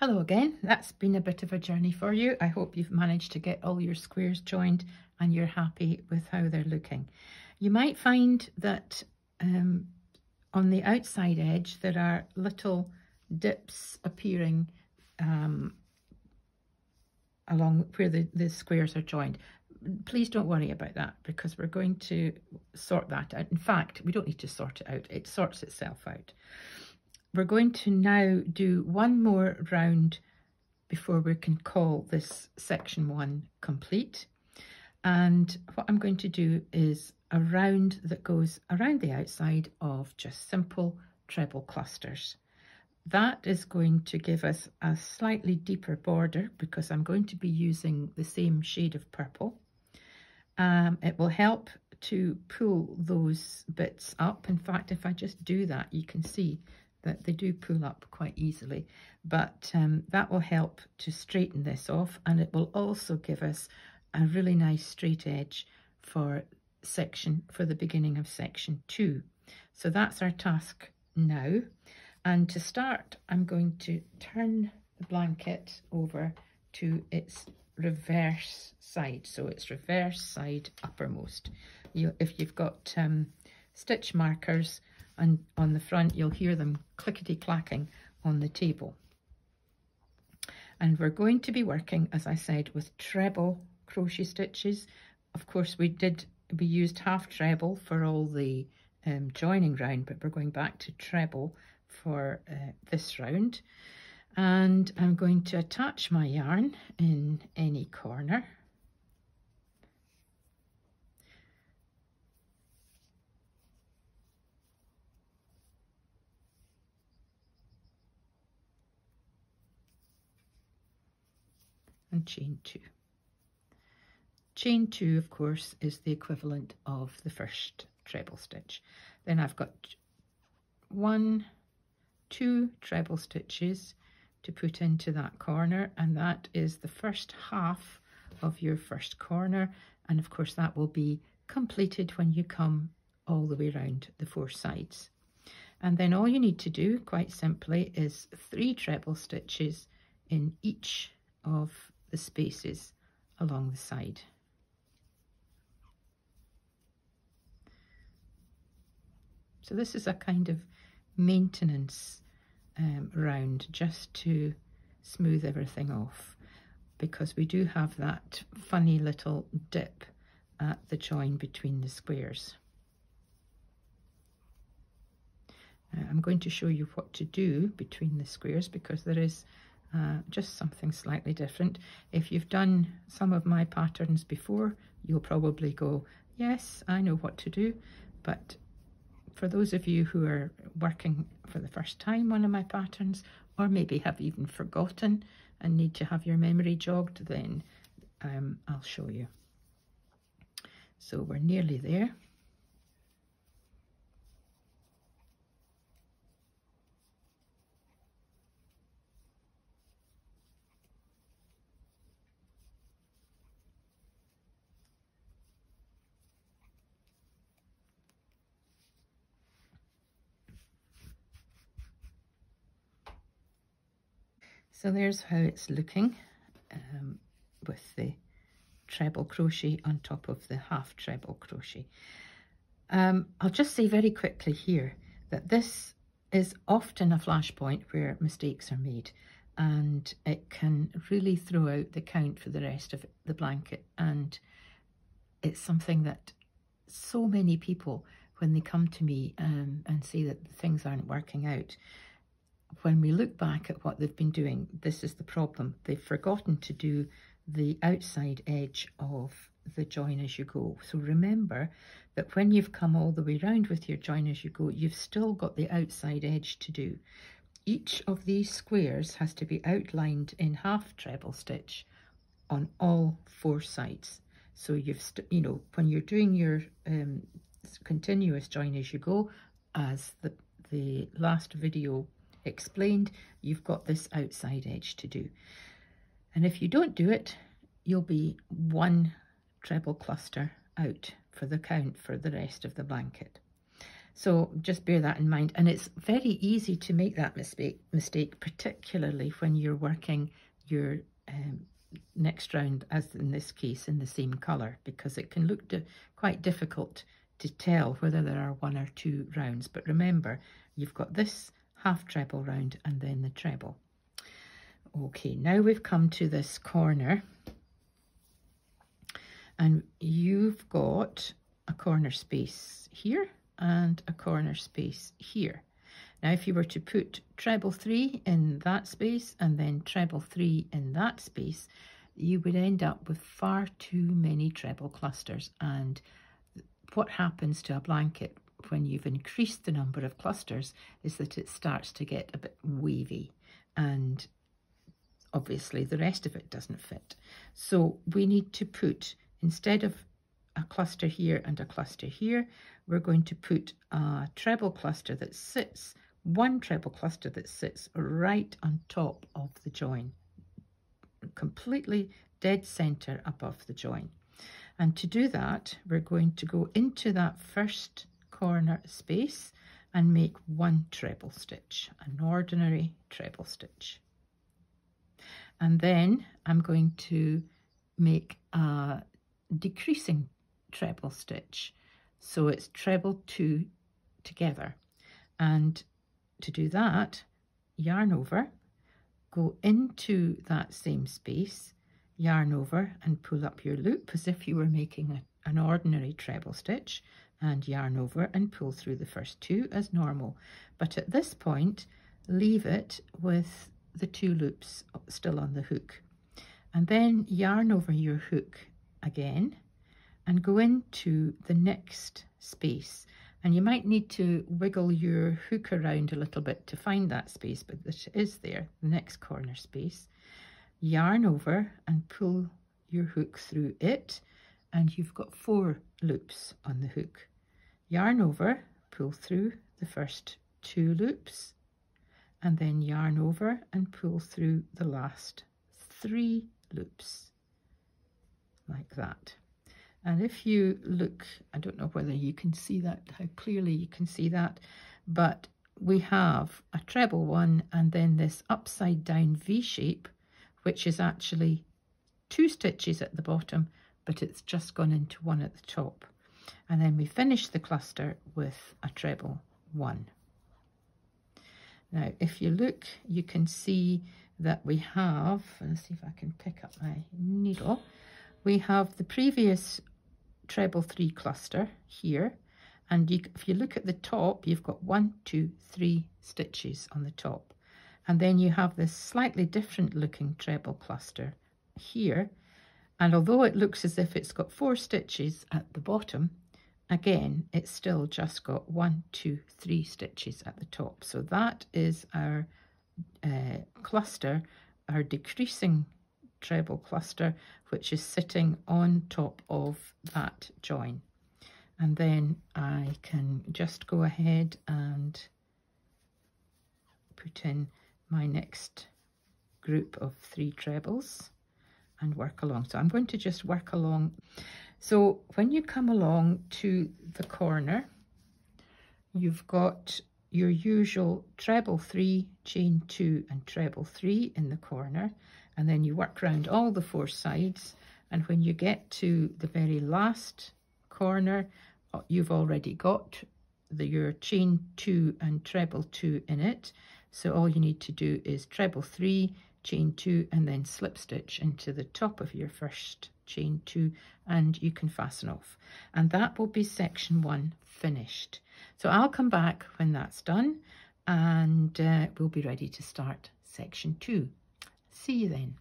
Hello again, that's been a bit of a journey for you. I hope you've managed to get all your squares joined and you're happy with how they're looking. You might find that um, on the outside edge there are little dips appearing um, along where the, the squares are joined. Please don't worry about that because we're going to sort that out. In fact, we don't need to sort it out. It sorts itself out. We're going to now do one more round before we can call this section one complete. And what I'm going to do is a round that goes around the outside of just simple treble clusters. That is going to give us a slightly deeper border because I'm going to be using the same shade of purple. Um, it will help to pull those bits up. In fact, if I just do that, you can see that they do pull up quite easily, but um, that will help to straighten this off and it will also give us a really nice straight edge for section for the beginning of section two. So that's our task now. And to start, I'm going to turn the blanket over to its reverse side. So it's reverse side uppermost. You, if you've got um, stitch markers, and on the front you'll hear them clickety-clacking on the table. And we're going to be working, as I said, with treble crochet stitches. Of course, we did, we used half treble for all the um, joining round, but we're going back to treble for uh, this round. And I'm going to attach my yarn in any corner and chain two. Chain two, of course, is the equivalent of the first treble stitch. Then I've got one, two treble stitches to put into that corner, and that is the first half of your first corner. And of course, that will be completed when you come all the way around the four sides. And then all you need to do, quite simply, is three treble stitches in each of the spaces along the side. So this is a kind of maintenance um, round just to smooth everything off because we do have that funny little dip at the join between the squares. Uh, I'm going to show you what to do between the squares because there is uh, just something slightly different. If you've done some of my patterns before, you'll probably go, yes, I know what to do. But for those of you who are working for the first time one of my patterns, or maybe have even forgotten and need to have your memory jogged, then um, I'll show you. So we're nearly there. So there's how it's looking um, with the treble crochet on top of the half treble crochet. Um, I'll just say very quickly here that this is often a flashpoint where mistakes are made and it can really throw out the count for the rest of the blanket and it's something that so many people when they come to me um, and say that things aren't working out when we look back at what they've been doing, this is the problem. They've forgotten to do the outside edge of the join as you go. So remember that when you've come all the way around with your join as you go, you've still got the outside edge to do. Each of these squares has to be outlined in half treble stitch on all four sides. So you've, you know, when you're doing your um, continuous join as you go, as the, the last video explained, you've got this outside edge to do. And if you don't do it, you'll be one treble cluster out for the count for the rest of the blanket. So just bear that in mind. And it's very easy to make that mistake, mistake particularly when you're working your um, next round, as in this case, in the same colour, because it can look quite difficult to tell whether there are one or two rounds. But remember, you've got this half treble round and then the treble. Okay, now we've come to this corner and you've got a corner space here and a corner space here. Now, if you were to put treble three in that space and then treble three in that space, you would end up with far too many treble clusters. And what happens to a blanket when you've increased the number of clusters is that it starts to get a bit wavy and obviously the rest of it doesn't fit. So we need to put, instead of a cluster here and a cluster here, we're going to put a treble cluster that sits, one treble cluster that sits right on top of the join, completely dead center above the join. And to do that, we're going to go into that first corner space and make one treble stitch, an ordinary treble stitch. And then I'm going to make a decreasing treble stitch. So it's treble two together. And to do that, yarn over, go into that same space, yarn over and pull up your loop as if you were making a, an ordinary treble stitch and yarn over and pull through the first two as normal. But at this point, leave it with the two loops still on the hook. And then yarn over your hook again and go into the next space. And you might need to wiggle your hook around a little bit to find that space, but it is there, the next corner space. Yarn over and pull your hook through it, and you've got four loops on the hook. Yarn over, pull through the first two loops, and then yarn over and pull through the last three loops like that. And if you look, I don't know whether you can see that, how clearly you can see that, but we have a treble one and then this upside down V shape, which is actually two stitches at the bottom, but it's just gone into one at the top. And then we finish the cluster with a treble one. Now, if you look, you can see that we have, let's see if I can pick up my needle, we have the previous treble three cluster here, and you, if you look at the top, you've got one, two, three stitches on the top. And then you have this slightly different looking treble cluster here. And although it looks as if it's got four stitches at the bottom, again, it's still just got one, two, three stitches at the top. So that is our uh, cluster, our decreasing treble cluster, which is sitting on top of that join. And then I can just go ahead and put in my next group of three trebles and work along. So I'm going to just work along so when you come along to the corner, you've got your usual treble three, chain two and treble three in the corner. And then you work around all the four sides. And when you get to the very last corner, uh, you've already got the, your chain two and treble two in it. So all you need to do is treble three, chain two, and then slip stitch into the top of your first chain two and you can fasten off. And that will be section one finished. So I'll come back when that's done and uh, we'll be ready to start section two. See you then.